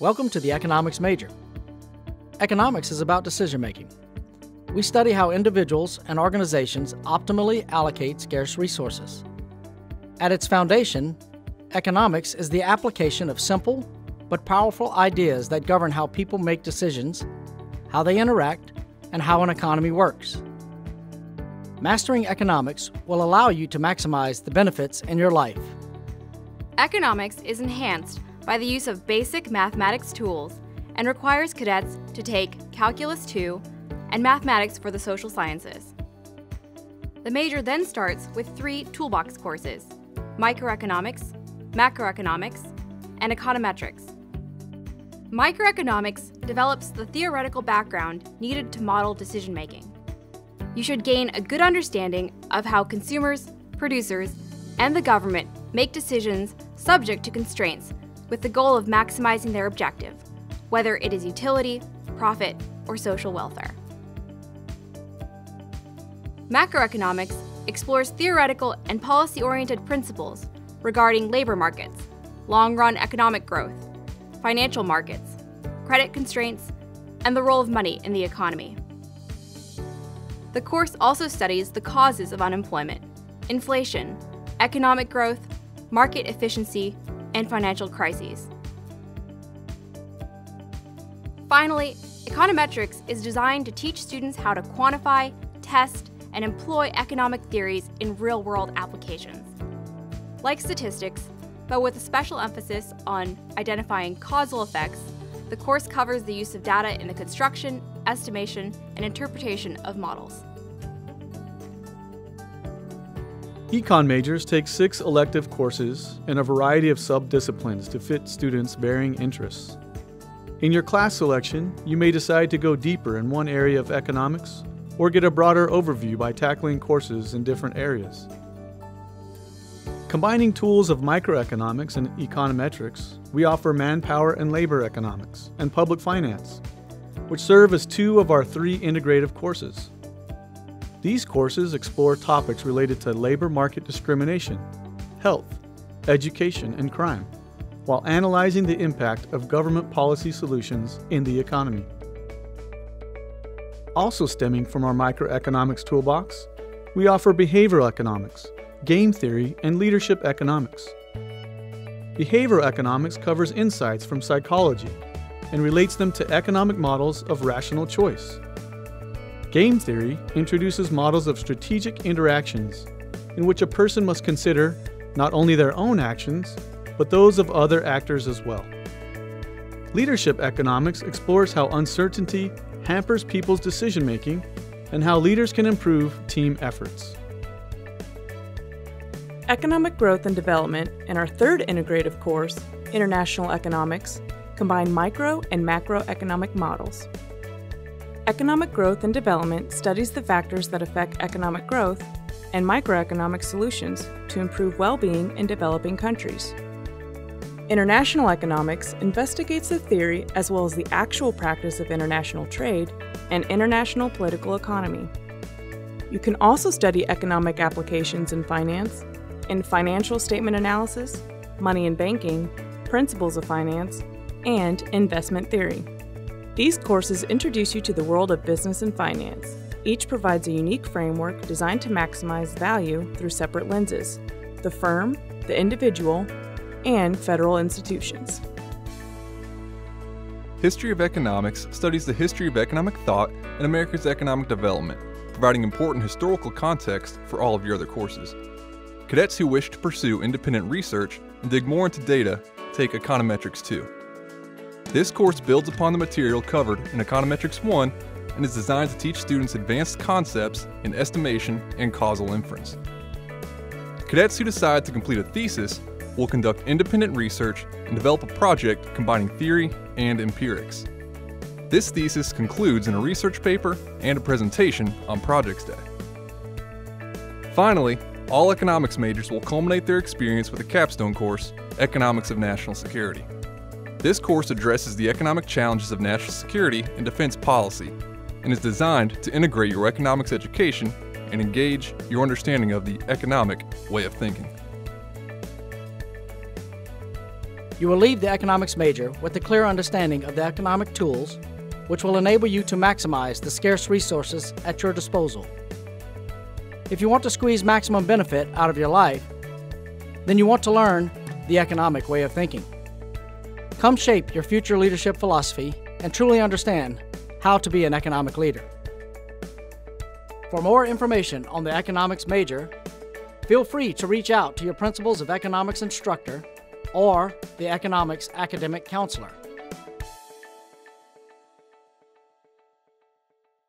Welcome to the Economics Major. Economics is about decision making. We study how individuals and organizations optimally allocate scarce resources. At its foundation, economics is the application of simple but powerful ideas that govern how people make decisions, how they interact, and how an economy works. Mastering economics will allow you to maximize the benefits in your life. Economics is enhanced by the use of basic mathematics tools and requires cadets to take Calculus 2 and Mathematics for the Social Sciences. The major then starts with three toolbox courses microeconomics, macroeconomics, and econometrics. Microeconomics develops the theoretical background needed to model decision making. You should gain a good understanding of how consumers, producers, and the government make decisions subject to constraints with the goal of maximizing their objective, whether it is utility, profit, or social welfare. Macroeconomics explores theoretical and policy oriented principles regarding labor markets, long run economic growth, financial markets, credit constraints, and the role of money in the economy. The course also studies the causes of unemployment, inflation, economic growth, market efficiency, and financial crises. Finally, econometrics is designed to teach students how to quantify, test, and employ economic theories in real world applications. Like statistics, but with a special emphasis on identifying causal effects, the course covers the use of data in the construction, estimation, and interpretation of models. Econ majors take six elective courses and a variety of sub-disciplines to fit students' varying interests. In your class selection, you may decide to go deeper in one area of economics or get a broader overview by tackling courses in different areas. Combining tools of microeconomics and econometrics, we offer manpower and labor economics and public finance, which serve as two of our three integrative courses. These courses explore topics related to labor market discrimination, health, education, and crime, while analyzing the impact of government policy solutions in the economy. Also stemming from our microeconomics toolbox, we offer behavioral economics, game theory, and leadership economics. Behavioral economics covers insights from psychology and relates them to economic models of rational choice Game theory introduces models of strategic interactions in which a person must consider not only their own actions, but those of other actors as well. Leadership economics explores how uncertainty hampers people's decision making and how leaders can improve team efforts. Economic growth and development in our third integrative course, International Economics, combine micro and macroeconomic models. Economic growth and development studies the factors that affect economic growth and microeconomic solutions to improve well being in developing countries. International economics investigates the theory as well as the actual practice of international trade and international political economy. You can also study economic applications in finance, in financial statement analysis, money and banking, principles of finance, and investment theory. These courses introduce you to the world of business and finance. Each provides a unique framework designed to maximize value through separate lenses the firm, the individual, and federal institutions. History of Economics studies the history of economic thought and America's economic development, providing important historical context for all of your other courses. Cadets who wish to pursue independent research and dig more into data take Econometrics 2. This course builds upon the material covered in Econometrics 1 and is designed to teach students advanced concepts in estimation and causal inference. Cadets who decide to complete a thesis will conduct independent research and develop a project combining theory and empirics. This thesis concludes in a research paper and a presentation on Projects Day. Finally, all economics majors will culminate their experience with a capstone course, Economics of National Security. This course addresses the economic challenges of national security and defense policy and is designed to integrate your economics education and engage your understanding of the economic way of thinking. You will leave the economics major with a clear understanding of the economic tools, which will enable you to maximize the scarce resources at your disposal. If you want to squeeze maximum benefit out of your life, then you want to learn the economic way of thinking. Come shape your future leadership philosophy and truly understand how to be an economic leader. For more information on the economics major, feel free to reach out to your Principles of Economics instructor or the economics academic counselor.